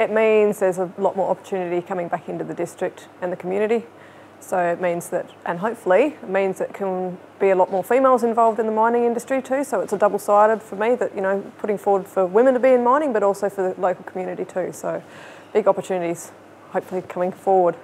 It means there's a lot more opportunity coming back into the district and the community. So it means that, and hopefully, it means that can be a lot more females involved in the mining industry too. So it's a double-sided for me that, you know, putting forward for women to be in mining, but also for the local community too. So big opportunities hopefully coming forward.